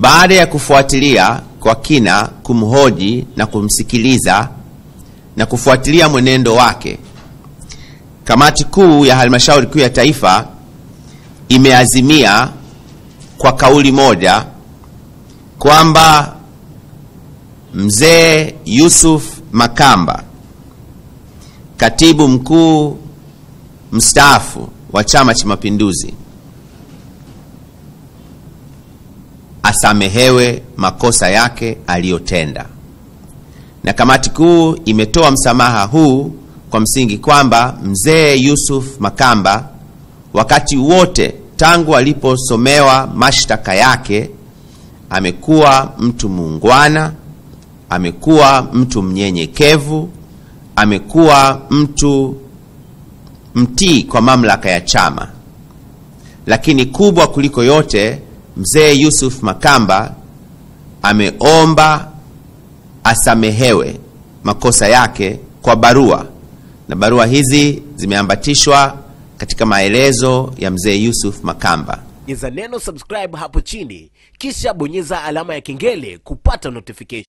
Baada ya kufuatilia kwa kina, kumhoji na kumsikiliza na kufuatilia mwenendo wake, kamati kuu ya halmashauri kuu ya taifa imeazimia kwa kauli moja kwamba mzee Yusuf Makamba, katibu mkuu mstaafu wa Chama cha Mapinduzi, asamehewe makosa yake aliyotenda. Na kamati kuu imetoa msamaha huu kwa msingi kwamba mzee Yusuf Makamba wakati wote tangu aliposomewa mashtaka yake amekuwa mtu muungwana, amekuwa mtu mnyenyekevu, amekuwa mtu mtii kwa mamlaka ya chama. Lakini kubwa kuliko yote, mzee Yusuf Makamba ameomba asamehewe makosa yake kwa barua, na barua hizi zimeambatishwa katika maelezo ya mzee Yusuf Makamba. Bonyeza neno subscribe hapo chini, kisha bonyeza alama ya kengele kupata notification.